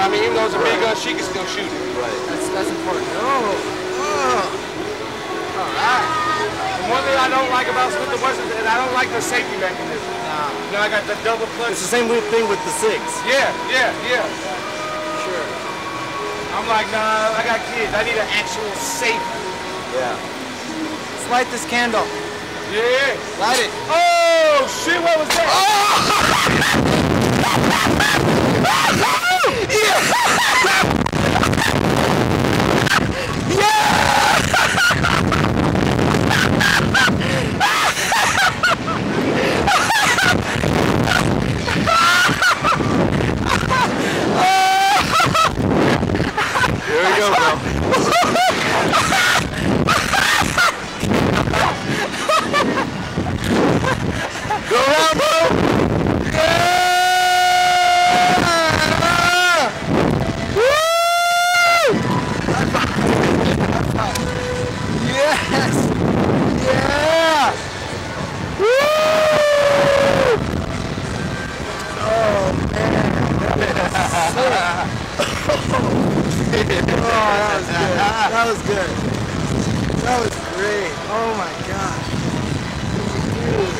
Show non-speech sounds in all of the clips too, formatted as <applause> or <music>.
I mean, even though it's a big gun, she can still shoot it. Right. That's, that's important. Oh, oh. All right. And one thing I don't like about Smith & Wesson is I don't like the safety mechanism. Nah, You know, I got the double clutch. It's the same weird thing with the six. Yeah, yeah, yeah. sure. I'm like, nah, I got kids. I need an actual safety. Yeah. Let's light this candle. Yeah. Light it. Oh, shit, what was that? Here <laughs> we go around, bro. Yes. Yeah. That was good. That was great. Oh my gosh. Dude.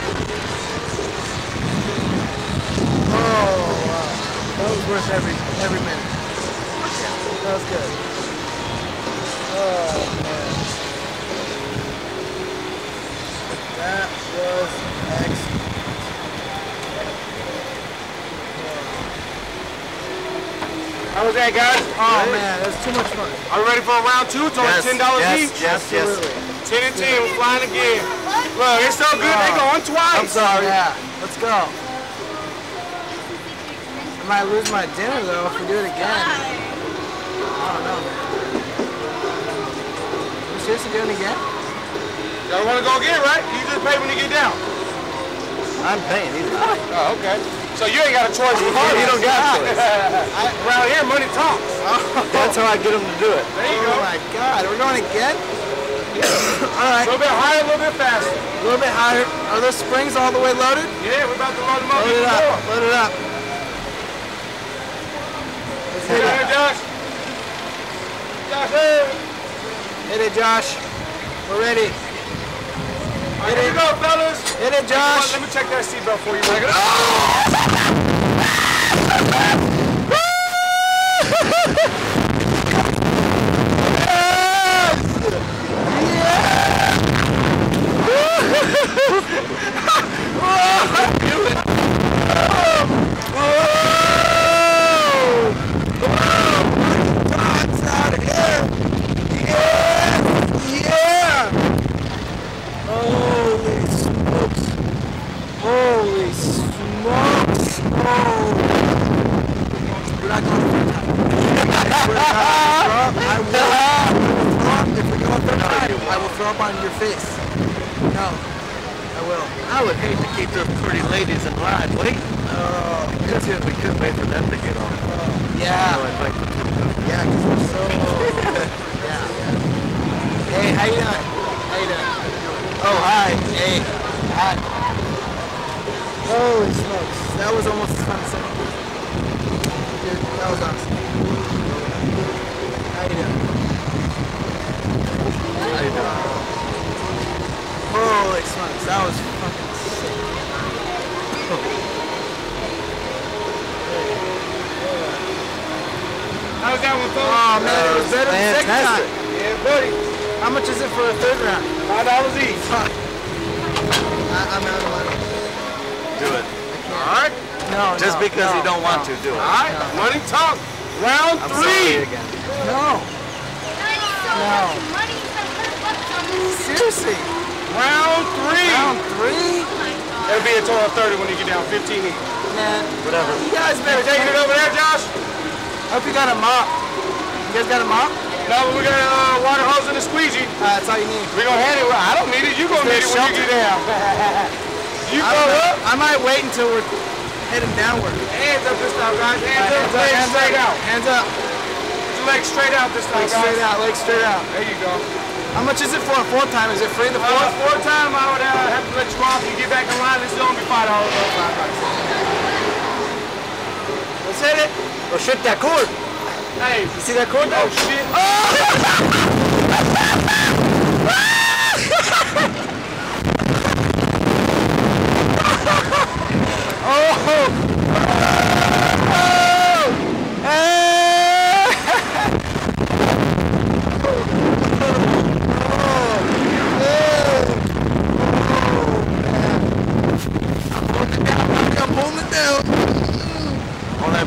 Oh wow. That was worth every every minute. That was good. Oh man. That was excellent. How was that, guys? Oh man, that was too much fun. Are we ready for a round two? It's only Yes, ten dollars yes, each. yes, yes. Ten and ten, we're flying again. Look, it's so good. They going twice. I'm sorry. Yeah, let's go. I might lose my dinner though if we do it again. I don't know, man. We seriously doing it again? Y'all want to go again, right? You just pay when you get down. I'm paying. Either. Oh, okay. So you ain't got a choice. You don't got a <laughs> choice. Around here, money talks. <laughs> That's how I get them to do it. There you Oh go. my god, we're going again? <coughs> all right. A little bit higher, a little bit faster. a little bit higher. Are those springs all the way loaded? Yeah, we're about to load them up Load it up, more. load it up. Let's hit it. it, Josh. Josh, hey. Hit it, Josh. We're ready. Right, here we go, fellas. Hit it, Josh. Let me check that seatbelt for you. <laughs> <laughs> real quick. Dogs out here. Yeah. Yeah. Holy smokes. Holy smokes. Oh. We're not going for time. We're not. I will throw up. If we go up for time, I will throw up on your face. No. I will. I would hate to keep those pretty ladies in line waiting. Oh. Could, we could wait for them to get on. Oh, yeah. So like Yeah, because we're so. <laughs> yeah. Hey, how you doing? How you doing? Oh, hi. Hey. Hi. Holy smokes. That was almost as fun as. Dude, that was awesome. How you doing? How you doing? Holy smokes. That was fucking sick. How's that one, fellas? Oh, man, it was better than the second time. Yeah, buddy. How much is it for a third round? Five dollars each. Fuck. I, I'm out of money. Do it. All right. No, Just no, because no, you don't want no. to, do it. All right. Money talk. Round I'm three. sorry again. No. No. Money is a hundred bucks on this. Seriously. Round three. Round three? Be a total of 30 when you get down. 15 each. Man, Whatever. you guys better You taking it over there, Josh? I hope you got a mop. You guys got a mop? No, but we got a uh, water hose and a squeegee. Uh, that's all you need. We gonna hand it. I don't need it. You gonna need it when you get down. <laughs> you go up. I might wait until we're heading downward. Hands up this time, guys. Hands All up. right, Legs straight out. Hands up. Legs straight out this time, Legs guys. straight out. Legs straight out. There you go. How much is it for a fourth time? Is it free the Uh, fourth? fourth time, I would uh, have to let you off. You get back in line. This is only five dollars. Let's hit it. Oh shit, that cord. Hey, You see that cord oh shit. I'm oh! <laughs>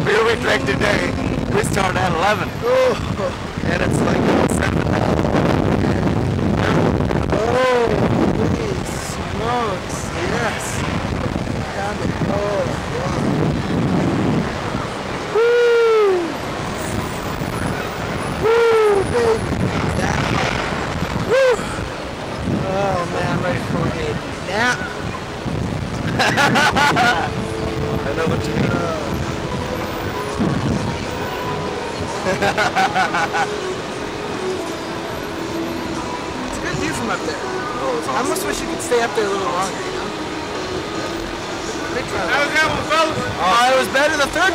On that beer we drank today, we start at 11. Oh. And it's like 7 now. Oh, holy smokes. Yes. Damn it. Oh, wow. Woo. Woo, baby. Woo. Oh, man, I'm ready for a nap. <laughs> <laughs> I know what you mean. It's a good view from up there. Oh, it's I almost wish you could stay up there a little longer, you know? Big That was that one, fellas. Oh, it was better the third